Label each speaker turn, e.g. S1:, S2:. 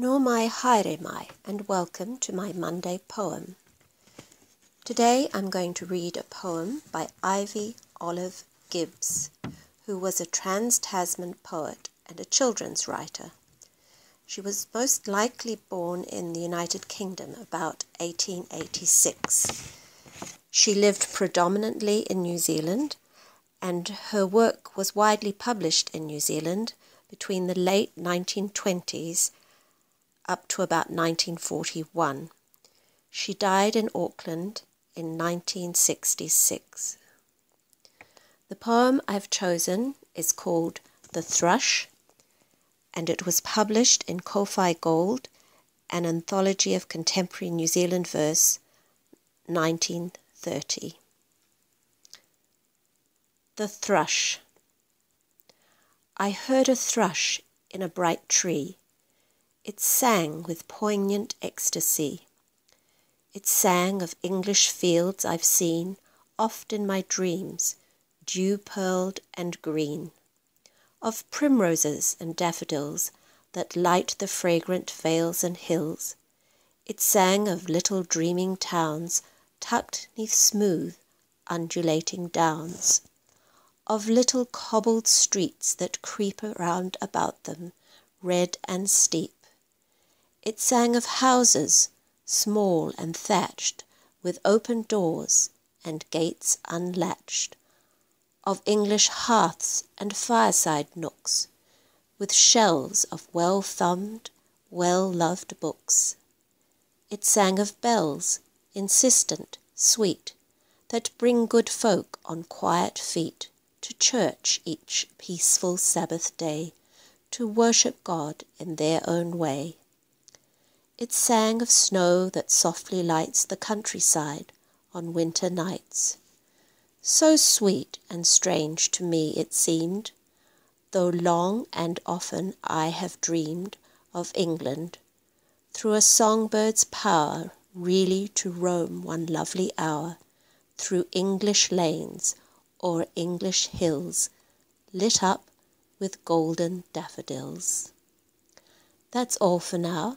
S1: Nau mai haere mai, and welcome to my Monday poem. Today I'm going to read a poem by Ivy Olive Gibbs, who was a trans Tasman poet and a children's writer. She was most likely born in the United Kingdom about 1886. She lived predominantly in New Zealand, and her work was widely published in New Zealand between the late 1920s up to about 1941. She died in Auckland in 1966. The poem I've chosen is called The Thrush, and it was published in Kowhai Gold, an anthology of contemporary New Zealand verse, 1930. The Thrush. I heard a thrush in a bright tree it sang with poignant ecstasy. It sang of English fields I've seen oft in my dreams, dew pearled and green, of primroses and daffodils that light the fragrant vales and hills. It sang of little dreaming towns tucked neath smooth, undulating downs, of little cobbled streets that creep around about them, red and steep it sang of houses, small and thatched, with open doors and gates unlatched, of English hearths and fireside nooks, with shelves of well thumbed, well loved books. It sang of bells, insistent, sweet, that bring good folk on quiet feet to church each peaceful Sabbath day, to worship God in their own way. It sang of snow that softly lights the countryside on winter nights. So sweet and strange to me it seemed, though long and often I have dreamed of England, through a songbird's power really to roam one lovely hour through English lanes or English hills, lit up with golden daffodils. That's all for now.